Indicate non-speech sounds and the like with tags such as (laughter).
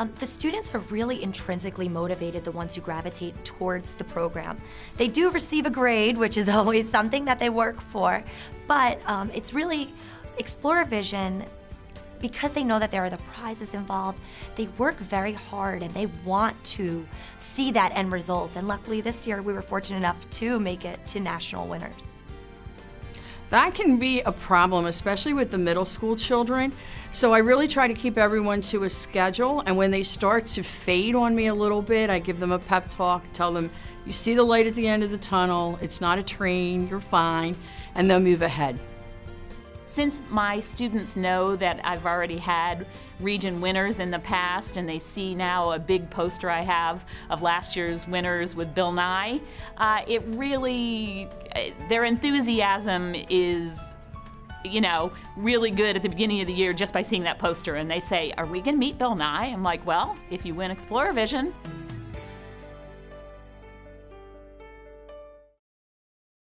Um, the students are really intrinsically motivated, the ones who gravitate towards the program. They do receive a grade, which is (laughs) always something that they work for, but um, it's really ExploraVision because they know that there are the prizes involved, they work very hard and they want to see that end result. And luckily this year we were fortunate enough to make it to national winners. That can be a problem, especially with the middle school children. So I really try to keep everyone to a schedule. And when they start to fade on me a little bit, I give them a pep talk, tell them, you see the light at the end of the tunnel, it's not a train, you're fine, and they'll move ahead. Since my students know that I've already had region winners in the past and they see now a big poster I have of last year's winners with Bill Nye, uh, it really, uh, their enthusiasm is you know, really good at the beginning of the year just by seeing that poster. And they say, Are we going to meet Bill Nye? I'm like, Well, if you win Exploravision,